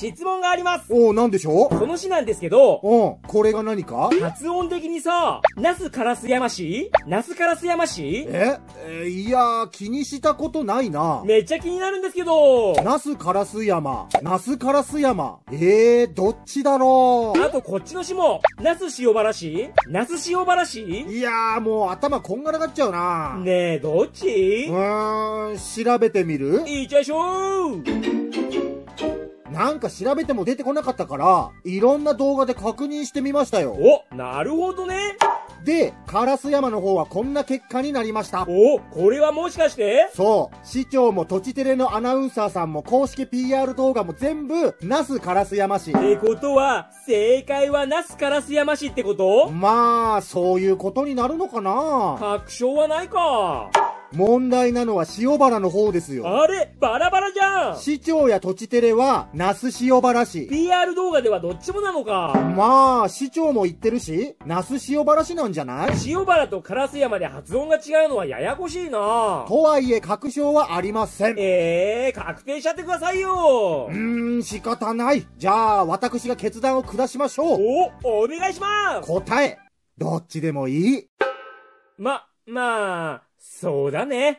質問があります。おう、なんでしょう？この詩なんですけど、うん。これが何か？発音的にさ、ナスカラス山市ナスカラス山市え？えーいやー、気にしたことないな。めっちゃ気になるんですけど、ナスカラス山、ナスカラス山。えー、どっちだろあとこっちの詩も、ナス塩原市ナス塩原市ういやー、もう頭こんがらがっちゃうな。ねえ、どっち？うーん、調べてみる？いっちゃいしょうなんか調べても出てこなかったから、いろんな動画で確認してみましたよ。お、なるほどね。で、カラス山の方はこんな結果になりました。お、これはもしかして？そう、市長も土地テレのアナウンサーさんも公式 PR 動画も全部、那須烏山市。ってことは、正解はナスカラス山市ってこと？まあ、そういうことになるのかな確証はないか。問題なのは塩原の方ですよ。あれバラバラん市長や土地テレは、那須塩原市。!PR 動画ではどっちもなのか。まあ、市長も言ってるし、那須塩原市なんじゃない？塩原と烏山で発音が違うのはややこしいなとはいえ、確証はありません。ええー、確定しちゃってくださいようーん、仕方ない。じゃあ、私が決断を下しましょう。お、お願いします答え、どっちでもいい。ま、まあ、そうだね。